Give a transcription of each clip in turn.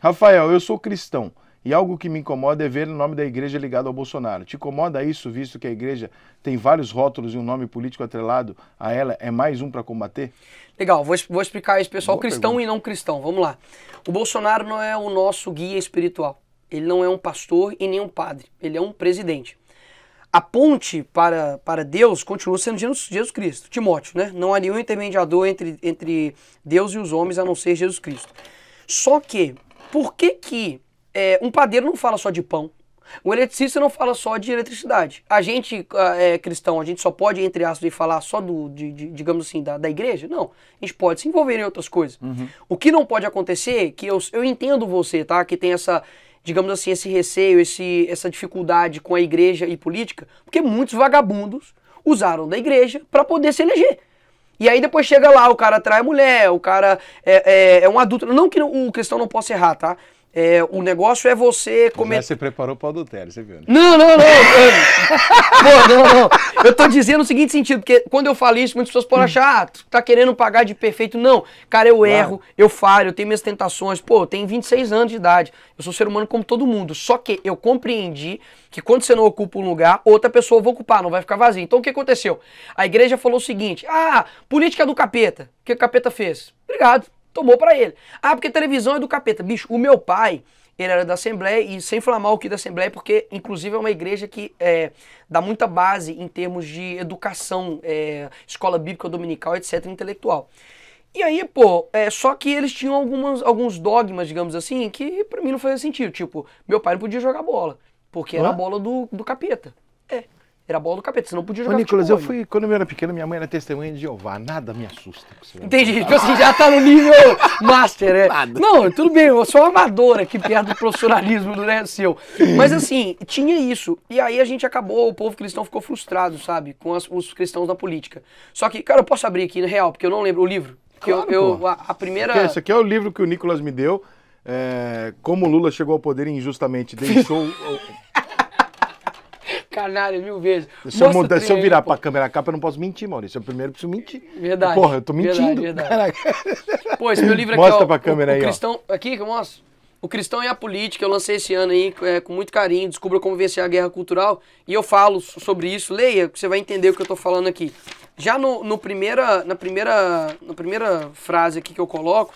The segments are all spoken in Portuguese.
Rafael, eu sou cristão e algo que me incomoda é ver o nome da igreja ligado ao Bolsonaro. Te incomoda isso, visto que a igreja tem vários rótulos e um nome político atrelado a ela é mais um para combater? Legal, vou, vou explicar isso, pessoal, Boa cristão pergunta. e não cristão. Vamos lá. O Bolsonaro não é o nosso guia espiritual. Ele não é um pastor e nem um padre. Ele é um presidente. A ponte para, para Deus continua sendo Jesus, Jesus Cristo, Timóteo, né? Não há nenhum intermediador entre, entre Deus e os homens a não ser Jesus Cristo. Só que, por que que é, um padeiro não fala só de pão? O eletricista não fala só de eletricidade. A gente ah, é cristão, a gente só pode, entre aspas, falar só do, de, de, digamos assim, da, da igreja? Não. A gente pode se envolver em outras coisas. O que não pode acontecer, que eu, eu entendo você, tá? Que tem essa, digamos assim, esse receio, esse, essa dificuldade com a igreja e política, porque muitos vagabundos usaram da igreja para poder se eleger. E aí depois chega lá, o cara trai a mulher, o cara é, é, é um adulto. Não que o cristão não possa errar, tá? É, o negócio é você comer. Você preparou para o adultério, você viu, né? Não, não, não. Pô, não, não. Eu tô dizendo o seguinte sentido, porque quando eu falo isso, muitas pessoas podem achar, ah, tu tá querendo pagar de perfeito. Não, cara, eu erro, eu falho, eu tenho minhas tentações. Pô, eu tenho 26 anos de idade. Eu sou ser humano como todo mundo. Só que eu compreendi que quando você não ocupa um lugar, outra pessoa vai ocupar, não vai ficar vazio. Então o que aconteceu? A igreja falou o seguinte: ah, política do capeta. O que o capeta fez? Obrigado. Tomou pra ele. Ah, porque televisão é do capeta. Bicho, o meu pai, ele era da Assembleia, e sem falar mal aqui da Assembleia, porque inclusive é uma igreja que é, dá muita base em termos de educação, é, escola bíblica dominical, etc., intelectual. E aí, pô, é, só que eles tinham algumas, alguns dogmas, digamos assim, que pra mim não fazia sentido. Tipo, meu pai não podia jogar bola, porque era a bola do, do capeta. É, era a bola do capeta, você não podia Ô, jogar Nicolas, eu fui, quando eu era pequeno, minha mãe era testemunha de Jeová. Nada me assusta. Entendi. Tipo assim, já tá no nível master, é. Não, tudo bem, eu sou amador aqui perto do profissionalismo do né, seu. Mas assim, tinha isso. E aí a gente acabou, o povo cristão ficou frustrado, sabe? Com as- os cristãos na política. Só que, cara, eu posso abrir aqui, na real, porque eu não lembro o livro. Claro, eu, eu- a, a primeira. Porque Esse aqui é o livro que o Nicolas me deu. é, como o Lula chegou ao poder injustamente deixou. O- Canalha, mil vezes. se, eu, mudar- se eu virar pô. pra câmera capa, eu não posso mentir, Maurício. Eu primeiro preciso mentir. Verdade, Porra, eu tô verdade, mentindo. verdade. Caraca. Pô, esse meu livro aqui, Mostra ó, pra câmera o, aí, o ó. cristão, Aqui que eu mostro. O Cristão e a Política, eu lancei esse ano aí é, com muito carinho, descubra como vencer a guerra cultural, e eu falo so- sobre isso, leia, que você vai entender o que eu tô falando aqui. Já no, no primeira, na, primeira, na primeira frase aqui que eu coloco,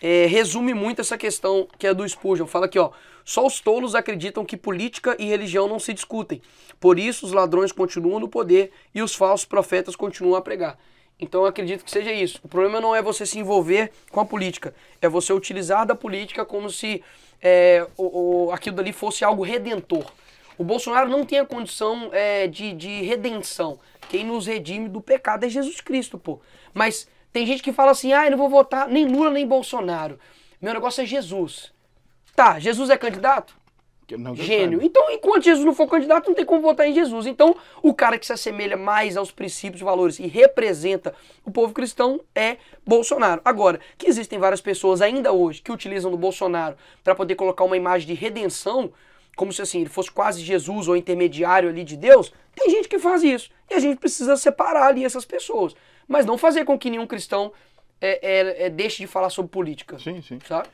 é, resume muito essa questão que é do Spurgeon. Fala aqui, ó. Só os tolos acreditam que política e religião não se discutem. Por isso, os ladrões continuam no poder e os falsos profetas continuam a pregar. Então, eu acredito que seja isso. O problema não é você se envolver com a política, é você utilizar da política como se é, o, o- aquilo dali fosse algo redentor. O Bolsonaro não tem a condição é, de, de redenção. Quem nos redime do pecado é Jesus Cristo, pô. Mas tem gente que fala assim, ah, eu não vou votar nem Lula nem Bolsonaro. Meu negócio é Jesus. Tá, Jesus é candidato? Gênio. Então, enquanto Jesus não for candidato, não tem como votar em Jesus. Então, o cara que se assemelha mais aos princípios e valores e representa o povo cristão é Bolsonaro. Agora, que existem várias pessoas ainda hoje que utilizam do Bolsonaro para poder colocar uma imagem de redenção, como se assim, ele fosse quase Jesus ou intermediário ali de Deus, tem gente que faz isso. E a gente precisa separar ali essas pessoas. Mas não fazer com que nenhum cristão é, é, é, deixe de falar sobre política. Sim, sim. Sabe?